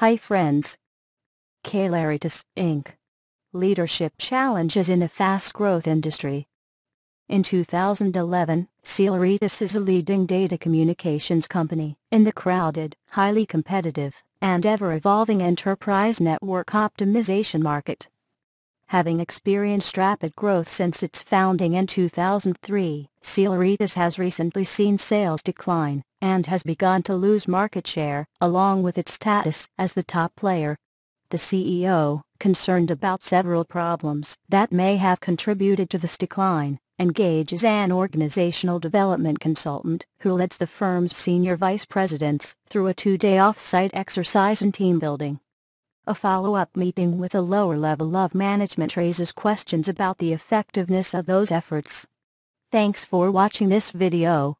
Hi friends. Celeritas, Inc. Leadership Challenges in a Fast-Growth Industry In 2011, Celeritas is a leading data communications company in the crowded, highly competitive, and ever-evolving enterprise network optimization market. Having experienced rapid growth since its founding in 2003, Celeritas has recently seen sales decline and has begun to lose market share, along with its status as the top player. The CEO, concerned about several problems that may have contributed to this decline, engages an organizational development consultant who leads the firm's senior vice presidents through a two-day off-site exercise in team building. A follow-up meeting with a lower level of management raises questions about the effectiveness of those efforts. Thanks for watching this video.